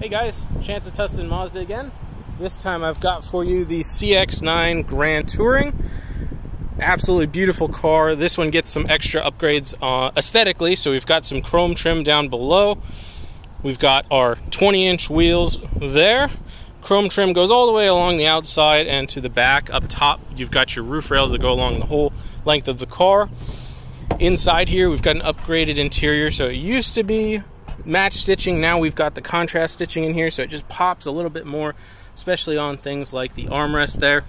Hey guys, Chance of Tustin Mazda again. This time I've got for you the CX-9 Grand Touring. Absolutely beautiful car. This one gets some extra upgrades uh, aesthetically. So we've got some chrome trim down below. We've got our 20 inch wheels there. Chrome trim goes all the way along the outside and to the back. Up top, you've got your roof rails that go along the whole length of the car. Inside here, we've got an upgraded interior. So it used to be match stitching. Now we've got the contrast stitching in here, so it just pops a little bit more, especially on things like the armrest there.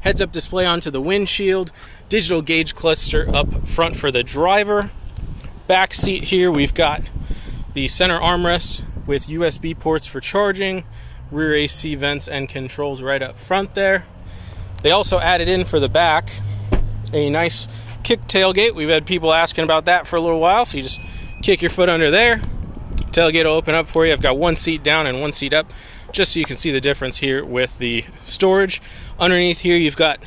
Heads up display onto the windshield, digital gauge cluster up front for the driver. Back seat here, we've got the center armrest with USB ports for charging, rear AC vents and controls right up front there. They also added in for the back a nice kick tailgate. We've had people asking about that for a little while, so you just kick your foot under there. Tailgate will open up for you. I've got one seat down and one seat up, just so you can see the difference here with the storage. Underneath here, you've got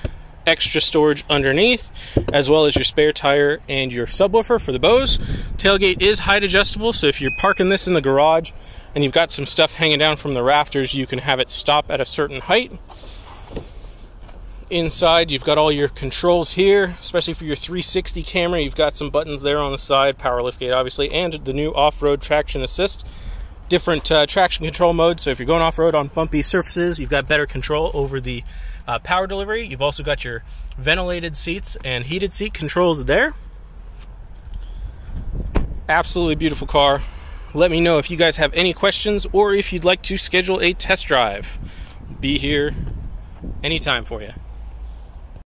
extra storage underneath, as well as your spare tire and your subwoofer for the Bose. Tailgate is height adjustable, so if you're parking this in the garage and you've got some stuff hanging down from the rafters, you can have it stop at a certain height. Inside, you've got all your controls here, especially for your 360 camera. You've got some buttons there on the side, power liftgate, obviously, and the new off-road traction assist. Different uh, traction control modes. So if you're going off-road on bumpy surfaces, you've got better control over the uh, power delivery. You've also got your ventilated seats and heated seat controls there. Absolutely beautiful car. Let me know if you guys have any questions or if you'd like to schedule a test drive. Be here anytime for you.